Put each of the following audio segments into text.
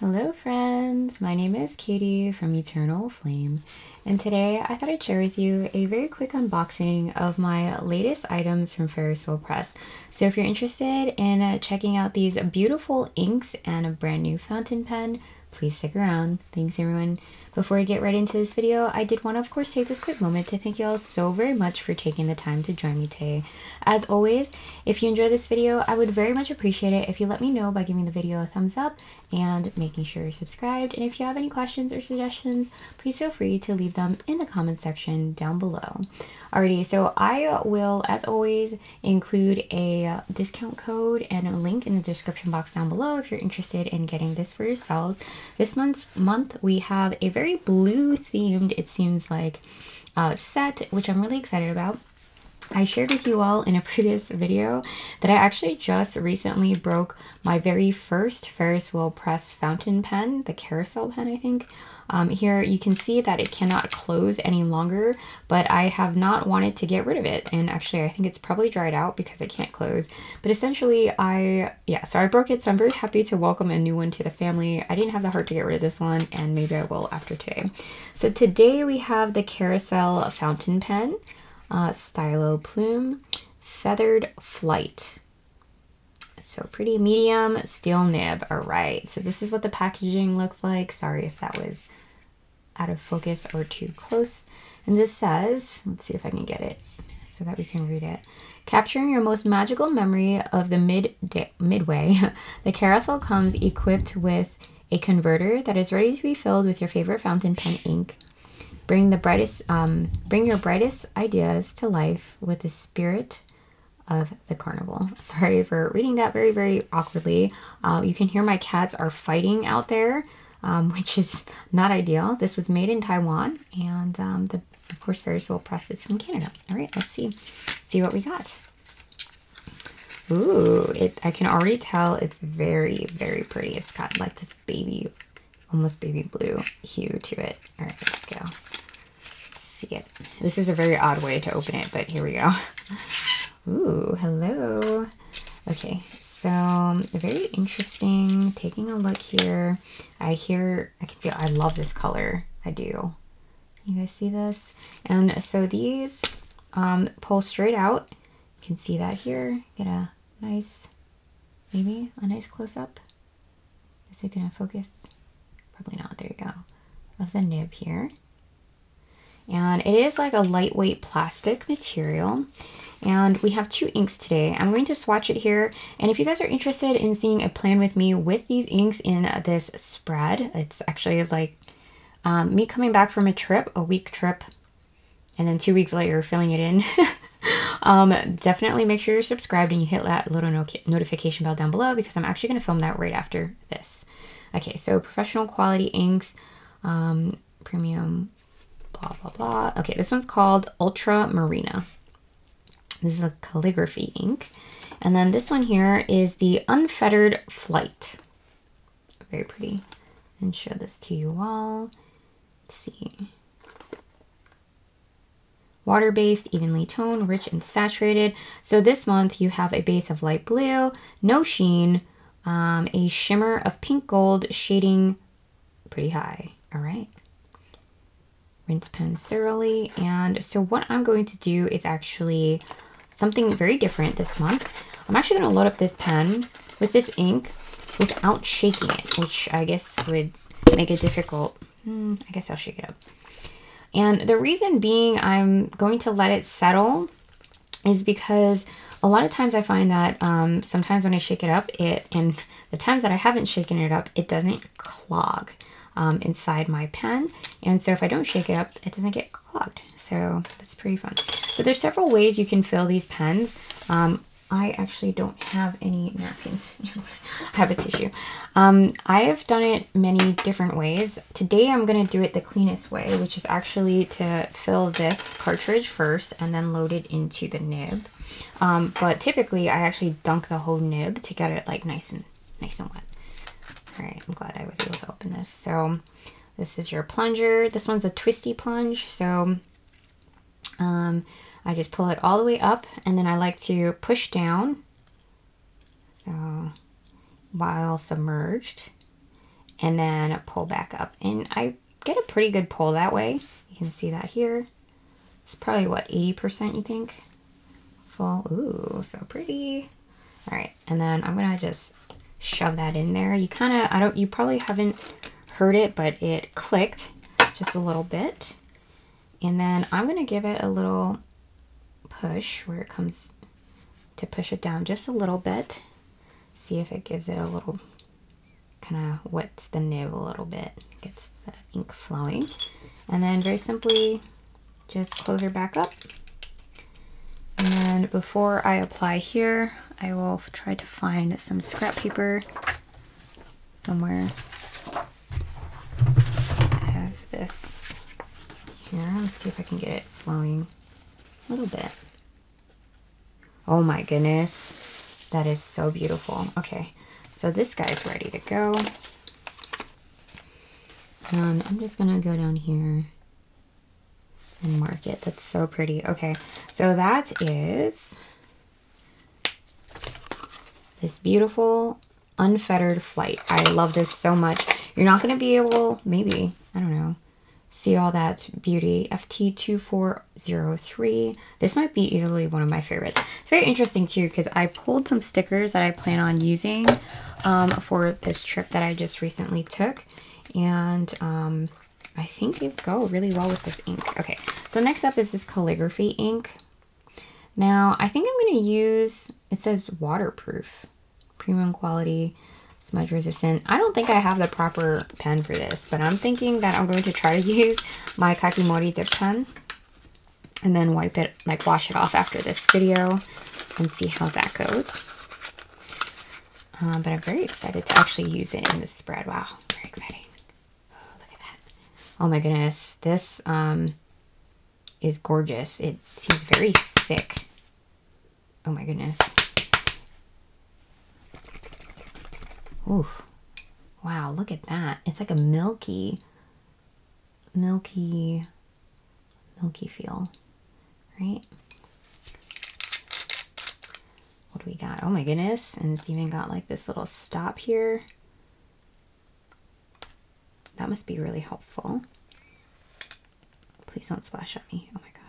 Hello friends, my name is Katie from Eternal Flame and today I thought I'd share with you a very quick unboxing of my latest items from Ferris Wheel Press. So if you're interested in checking out these beautiful inks and a brand new fountain pen, please stick around. Thanks everyone. Before I get right into this video, I did want to of course take this quick moment to thank you all so very much for taking the time to join me today. As always, if you enjoyed this video, I would very much appreciate it if you let me know by giving the video a thumbs up and making sure you're subscribed. And if you have any questions or suggestions, please feel free to leave them in the comment section down below. Alrighty, so I will, as always, include a discount code and a link in the description box down below if you're interested in getting this for yourselves. This month's month, we have a very blue themed, it seems like, uh, set, which I'm really excited about. I shared with you all in a previous video that I actually just recently broke my very first Ferris wheel press fountain pen, the carrousel pen, I think. Um, here you can see that it cannot close any longer, but I have not wanted to get rid of it. And actually, I think it's probably dried out because it can't close. But essentially, I, yeah, so I broke it. So I'm very happy to welcome a new one to the family. I didn't have the heart to get rid of this one, and maybe I will after today. So today we have the Carrousel fountain pen uh, Stylo Plume, Feathered Flight. So pretty medium steel nib. All right, so this is what the packaging looks like. Sorry if that was out of focus or too close. And this says, let's see if I can get it so that we can read it. Capturing your most magical memory of the mid midway, the carrousel comes equipped with a converter that is ready to be filled with your favorite fountain pen ink, Bring the brightest, um, bring your brightest ideas to life with the spirit of the carnival. Sorry for reading that very, very awkwardly. Uh, you can hear my cats are fighting out there, um, which is not ideal. This was made in Taiwan, and um, the, of course, Ferris Wheel Press is from Canada. All right, let's see, see what we got. Ooh, it, I can already tell it's very, very pretty. It's got like this baby, almost baby blue hue to it. All right, let's go see it. This is a very odd way to open it, but here we go. Ooh, hello. Okay, so very interesting. Taking a look here. I hear, I can feel, I love this color. I do. You guys see this? And so these um, pull straight out. You can see that here. Get a nice, maybe a nice close up. Is it gonna focus? Probably not. There you go. Of the nib here and it is like a lightweight plastic material and we have two inks today. I'm going to swatch it here and if you guys are interested in seeing a plan with me with these inks in this spread, it's actually like um, me coming back from a trip, a week trip, and then two weeks later filling it in. um, definitely make sure you're subscribed and you hit that little no notification bell down below because I'm actually going to film that right after this. Okay, so professional quality inks, um, premium blah, blah, blah. Okay, this one's called Ultra Marina. This is a calligraphy ink. And then this one here is the Unfettered Flight. Very pretty. And show this to you all. Let's see. Water-based, evenly toned, rich and saturated. So this month you have a base of light blue, no sheen, um, a shimmer of pink gold shading pretty high. All right rinse pens thoroughly. And so what I'm going to do is actually something very different this month. I'm actually going to load up this pen with this ink without shaking it, which I guess would make it difficult. Hmm, I guess I'll shake it up. And the reason being I'm going to let it settle is because a lot of times I find that um, sometimes when I shake it up, it and the times that I haven't shaken it up, it doesn't clog um, inside my pen. And so if I don't shake it up, it doesn't get clogged. So that's pretty fun. So there's several ways you can fill these pens. Um, I actually don't have any napkins. I have a tissue. Um, I have done it many different ways. Today I'm going to do it the cleanest way, which is actually to fill this cartridge first and then load it into the nib. Um, but typically I actually dunk the whole nib to get it like nice and nice and wet. All right, I'm glad I was able to open this. So this is your plunger. This one's a twisty plunge. So um, I just pull it all the way up and then I like to push down. So while submerged. and then pull back up. And I get a pretty good pull that way. You can see that here. It's probably what, 80% you think? Full, ooh, so pretty. All right, and then I'm gonna just shove that in there. You kind of, I don't, you probably haven't heard it, but it clicked just a little bit. And then I'm gonna give it a little push where it comes to push it down just a little bit. See if it gives it a little, kind of wets the nib a little bit, gets the ink flowing. And then very simply, just close her back up. And before I apply here, I will try to find some scrap paper somewhere. I have this here. Let's see if I can get it flowing a little bit. Oh my goodness. That is so beautiful. Okay, so this guy's ready to go. And I'm just gonna go down here and mark it. That's so pretty. Okay, so that is this beautiful unfettered flight. I love this so much. You're not going to be able, maybe, I don't know, see all that beauty. FT2403. This might be easily one of my favorites. It's very interesting too because I pulled some stickers that I plan on using um, for this trip that I just recently took. And um, I think they go really well with this ink. Okay, so next up is this calligraphy ink. Now, I think I'm going to use, it says waterproof, premium quality, smudge resistant. I don't think I have the proper pen for this, but I'm thinking that I'm going to try to use my Kakimori dip pen and then wipe it, like wash it off after this video and see how that goes. Um, but I'm very excited to actually use it in this spread. Wow, very exciting. Oh, look at that. Oh my goodness. This um, is gorgeous. It seems very thick. Oh my goodness. Ooh. Wow, look at that. It's like a milky, milky, milky feel, right? What do we got? Oh my goodness. And it's even got like this little stop here. That must be really helpful. Please don't splash on me. Oh my god.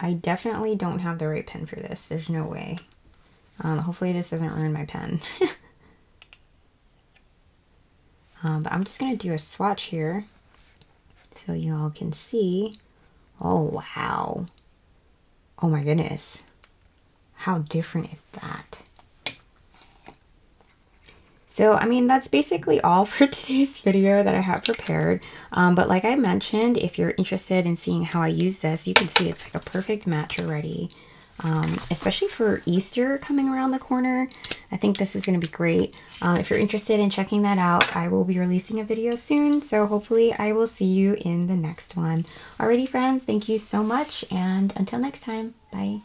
I definitely don't have the right pen for this. There's no way. Um, hopefully this doesn't ruin my pen. um, but I'm just going to do a swatch here so you all can see. Oh, wow. Oh my goodness. How different is that? So, I mean, that's basically all for today's video that I have prepared. Um, but like I mentioned, if you're interested in seeing how I use this, you can see it's like a perfect match already. Um, especially for Easter coming around the corner. I think this is going to be great. Uh, if you're interested in checking that out, I will be releasing a video soon. So hopefully I will see you in the next one. Alrighty friends, thank you so much. And until next time, bye.